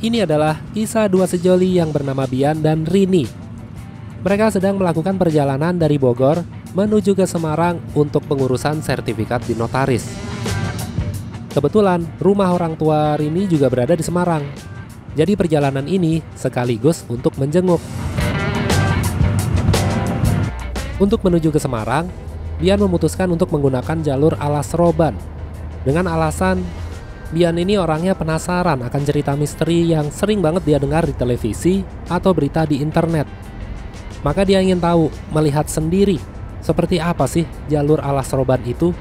Ini adalah kisah dua sejoli yang bernama Bian dan Rini. Mereka sedang melakukan perjalanan dari Bogor menuju ke Semarang untuk pengurusan sertifikat di notaris. Kebetulan rumah orang tua Rini juga berada di Semarang. Jadi perjalanan ini sekaligus untuk menjenguk. Untuk menuju ke Semarang, Bian memutuskan untuk menggunakan jalur alas roban dengan alasan Bian ini orangnya penasaran akan cerita misteri yang sering banget dia dengar di televisi atau berita di internet. Maka dia ingin tahu, melihat sendiri, seperti apa sih jalur alas roban itu.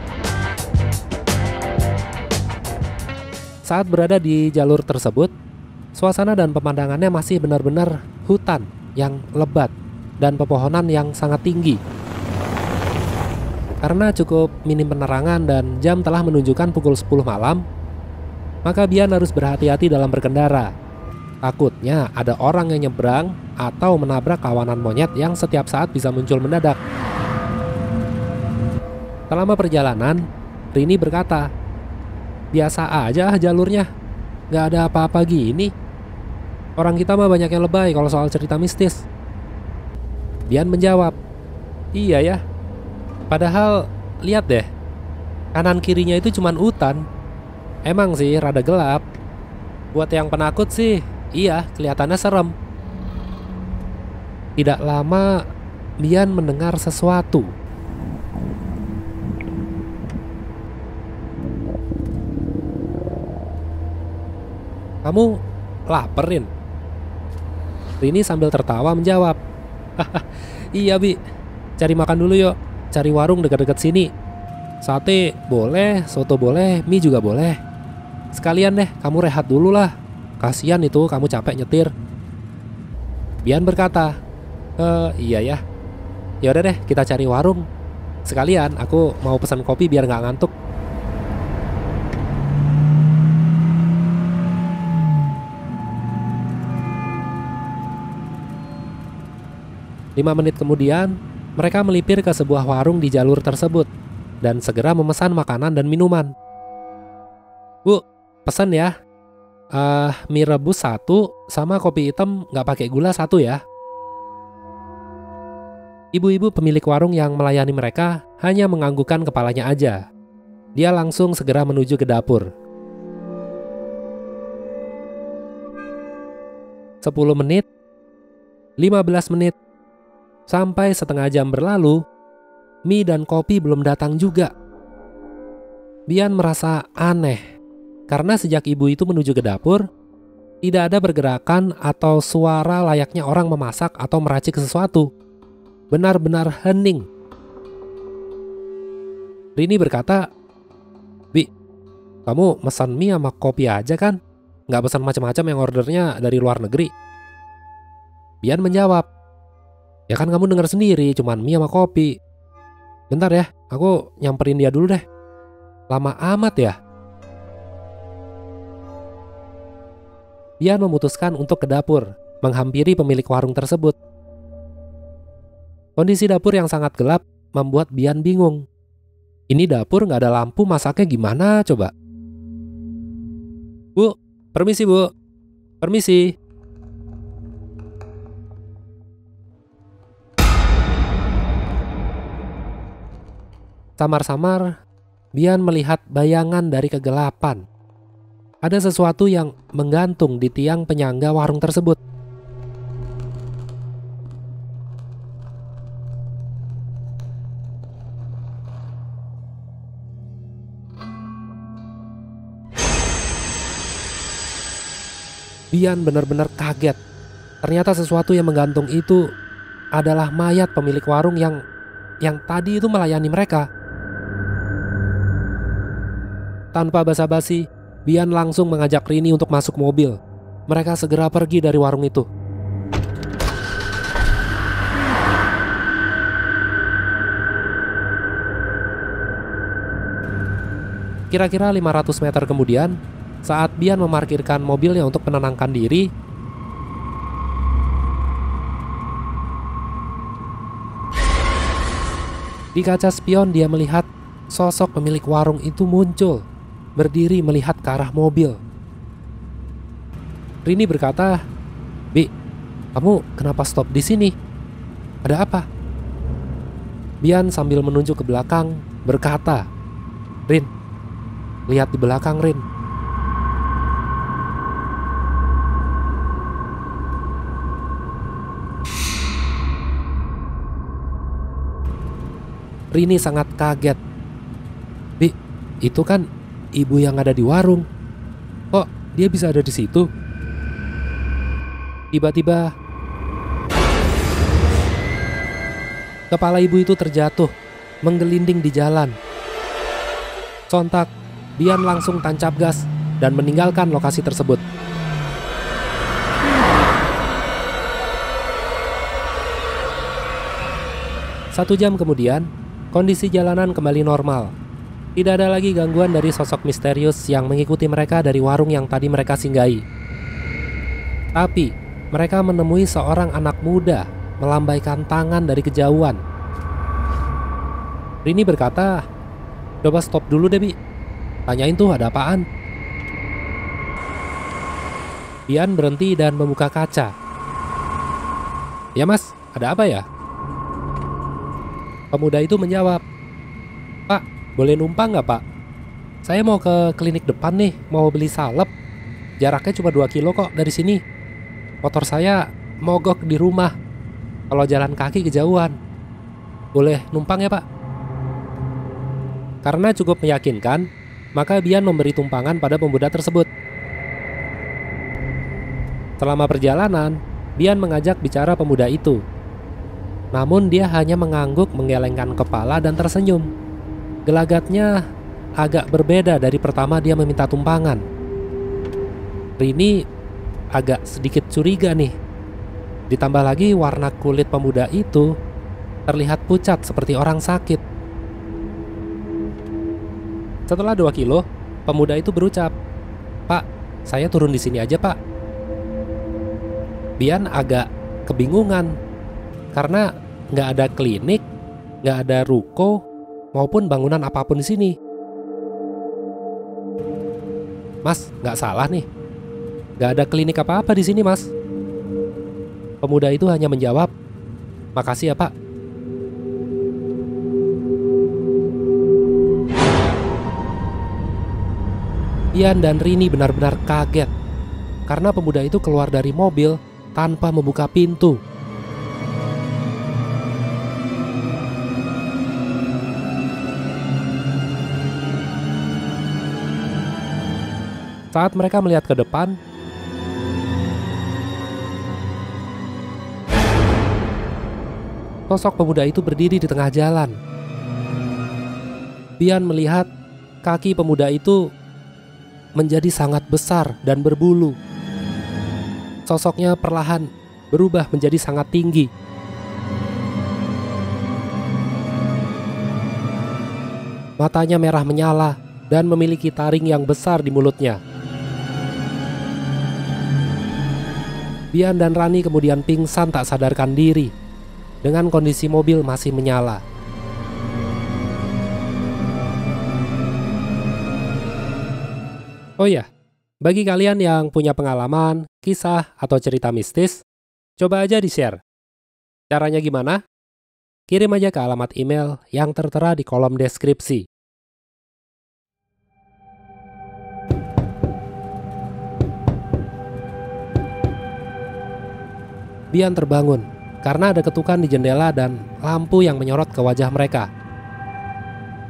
Saat berada di jalur tersebut, suasana dan pemandangannya masih benar-benar hutan yang lebat dan pepohonan yang sangat tinggi. Karena cukup minim penerangan dan jam telah menunjukkan pukul 10 malam, maka Bian harus berhati-hati dalam berkendara. Takutnya ada orang yang nyebrang atau menabrak kawanan monyet yang setiap saat bisa muncul mendadak. Selama perjalanan, Rini berkata, Biasa aja jalurnya, gak ada apa-apa gini. Orang kita mah banyak yang lebay kalau soal cerita mistis. Bian menjawab, Iya ya, padahal lihat deh, kanan kirinya itu cuman hutan, Emang sih rada gelap. Buat yang penakut sih, iya kelihatannya serem. Tidak lama, Bian mendengar sesuatu. Kamu laperin? Rini sambil tertawa menjawab. iya Bi, cari makan dulu yuk. Cari warung dekat-dekat sini. Sate boleh, soto boleh, mie juga boleh. Sekalian deh, kamu rehat dulu lah. Kasian itu kamu capek nyetir. Bian berkata, e, iya ya. Ya udah deh, kita cari warung. Sekalian, aku mau pesan kopi biar nggak ngantuk. Lima menit kemudian, mereka melipir ke sebuah warung di jalur tersebut dan segera memesan makanan dan minuman. Bu, pesan ya uh, mie rebus satu sama kopi hitam nggak pakai gula satu ya Ibu-ibu pemilik warung yang melayani mereka hanya menganggukkan kepalanya aja. Dia langsung segera menuju ke dapur. 10 menit, 15 menit, sampai setengah jam berlalu, mie dan kopi belum datang juga. Bian merasa aneh karena sejak ibu itu menuju ke dapur, tidak ada pergerakan atau suara layaknya orang memasak atau meracik sesuatu. Benar-benar hening. Rini berkata, Bi, kamu pesan mie sama kopi aja kan? Nggak pesan macam-macam yang ordernya dari luar negeri. Bian menjawab, Ya kan kamu dengar sendiri, cuman mie sama kopi. Bentar ya, aku nyamperin dia dulu deh. Lama amat ya. Dia memutuskan untuk ke dapur, menghampiri pemilik warung tersebut. Kondisi dapur yang sangat gelap membuat Bian bingung. Ini dapur nggak ada lampu, masaknya gimana coba? Bu, permisi bu. Permisi. Samar-samar, Bian melihat bayangan dari kegelapan ada sesuatu yang menggantung di tiang penyangga warung tersebut. Bian benar-benar kaget. Ternyata sesuatu yang menggantung itu adalah mayat pemilik warung yang yang tadi itu melayani mereka. Tanpa basa-basi, Bian langsung mengajak Rini untuk masuk mobil. Mereka segera pergi dari warung itu. Kira-kira 500 meter kemudian, saat Bian memarkirkan mobilnya untuk menenangkan diri, di kaca spion dia melihat sosok pemilik warung itu muncul, berdiri melihat ke arah mobil. Rini berkata, "Bi, kamu kenapa stop di sini? Ada apa?" Bian sambil menunjuk ke belakang berkata, "Rin, lihat di belakang, Rin." Rini sangat kaget. Bi, itu kan ibu yang ada di warung. Kok dia bisa ada di situ? Tiba-tiba kepala ibu itu terjatuh, menggelinding di jalan. Sontak, Bian langsung tancap gas dan meninggalkan lokasi tersebut. Satu jam kemudian, kondisi jalanan kembali normal. Tidak ada lagi gangguan dari sosok misterius yang mengikuti mereka dari warung yang tadi mereka singgahi. Tapi, mereka menemui seorang anak muda melambaikan tangan dari kejauhan. Rini berkata, Coba stop dulu deh, Bi. Tanyain tuh ada apaan. Bian berhenti dan membuka kaca. Ya mas, ada apa ya? Pemuda itu menjawab, boleh numpang nggak pak? Saya mau ke klinik depan nih, mau beli salep. Jaraknya cuma 2 kilo kok dari sini. Motor saya mogok di rumah. Kalau jalan kaki kejauhan. Boleh numpang ya pak? Karena cukup meyakinkan, maka Bian memberi tumpangan pada pemuda tersebut. Selama perjalanan, Bian mengajak bicara pemuda itu. Namun dia hanya mengangguk menggelengkan kepala dan tersenyum. Gelagatnya agak berbeda dari pertama dia meminta tumpangan. Rini agak sedikit curiga nih. Ditambah lagi warna kulit pemuda itu terlihat pucat seperti orang sakit. Setelah dua kilo, pemuda itu berucap, Pak, saya turun di sini aja pak. Bian agak kebingungan karena nggak ada klinik, nggak ada ruko, maupun bangunan apa pun di sini. Mas, nggak salah nih. Nggak ada klinik apa-apa di sini, Mas. Pemuda itu hanya menjawab, Makasih ya, Pak. Ian dan Rini benar-benar kaget karena pemuda itu keluar dari mobil tanpa membuka pintu. Saat mereka melihat ke depan, sosok pemuda itu berdiri di tengah jalan. Bian melihat kaki pemuda itu menjadi sangat besar dan berbulu. Sosoknya perlahan berubah menjadi sangat tinggi. Matanya merah menyala dan memiliki taring yang besar di mulutnya. Bian dan Rani kemudian pingsan tak sadarkan diri dengan kondisi mobil masih menyala. Oh ya, bagi kalian yang punya pengalaman, kisah, atau cerita mistis, coba aja di-share. Caranya gimana? Kirim aja ke alamat email yang tertera di kolom deskripsi. Bian terbangun karena ada ketukan di jendela dan lampu yang menyorot ke wajah mereka.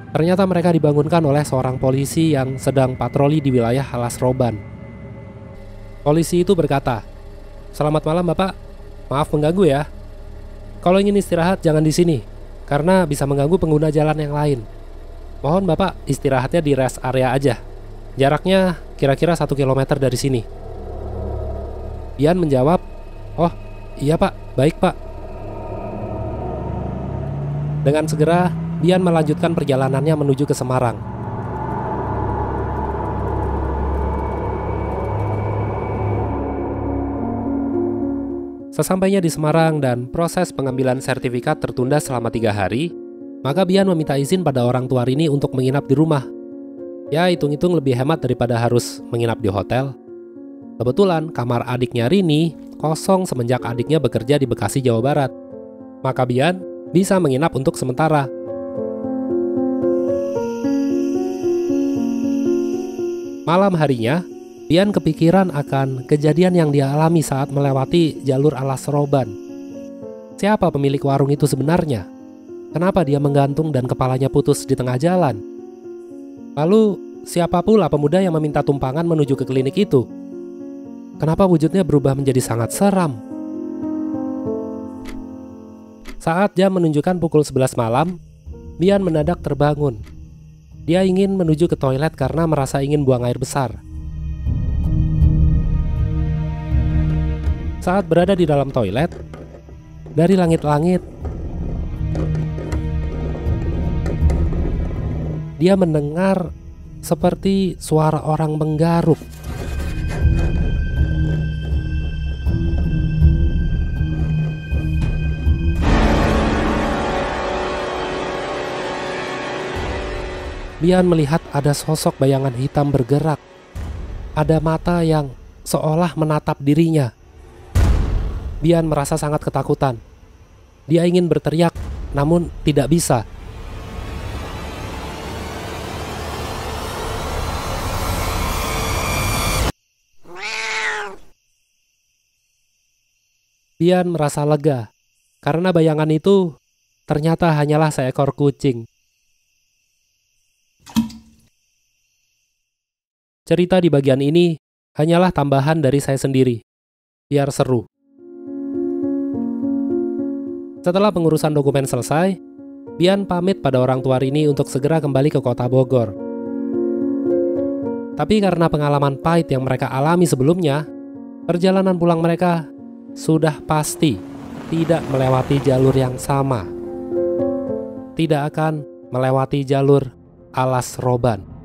Ternyata mereka dibangunkan oleh seorang polisi yang sedang patroli di wilayah Alas Roban. Polisi itu berkata, "Selamat malam, Bapak. Maaf mengganggu ya. Kalau ingin istirahat jangan di sini, karena bisa mengganggu pengguna jalan yang lain. Mohon Bapak istirahatnya di rest area aja. Jaraknya kira-kira satu kilometer dari sini." Ian menjawab, "Oh, Iya pak, baik pak. Dengan segera, Bian melanjutkan perjalanannya menuju ke Semarang. Sesampainya di Semarang dan proses pengambilan sertifikat tertunda selama tiga hari, maka Bian meminta izin pada orang tua Rini untuk menginap di rumah. Ya, hitung-hitung lebih hemat daripada harus menginap di hotel. Kebetulan kamar adiknya Rini kosong semenjak adiknya bekerja di Bekasi, Jawa Barat. Maka Bian bisa menginap untuk sementara. Malam harinya, Bian kepikiran akan kejadian yang dia alami saat melewati jalur alas roban. Siapa pemilik warung itu sebenarnya? Kenapa dia menggantung dan kepalanya putus di tengah jalan? Lalu, siapa pula pemuda yang meminta tumpangan menuju ke klinik itu? Kenapa wujudnya berubah menjadi sangat seram? Saat jam menunjukkan pukul 11 malam, Bian mendadak terbangun. Dia ingin menuju ke toilet karena merasa ingin buang air besar. Saat berada di dalam toilet, dari langit-langit, dia mendengar seperti suara orang menggaruk. Bian melihat ada sosok bayangan hitam bergerak. Ada mata yang seolah menatap dirinya. Bian merasa sangat ketakutan. Dia ingin berteriak, namun tidak bisa. Bian merasa lega karena bayangan itu ternyata hanyalah seekor kucing. Cerita di bagian ini hanyalah tambahan dari saya sendiri, biar seru. Setelah pengurusan dokumen selesai, Bian pamit pada orang tua Rini untuk segera kembali ke kota Bogor. Tapi karena pengalaman pahit yang mereka alami sebelumnya, perjalanan pulang mereka sudah pasti tidak melewati jalur yang sama. Tidak akan melewati jalur alas roban.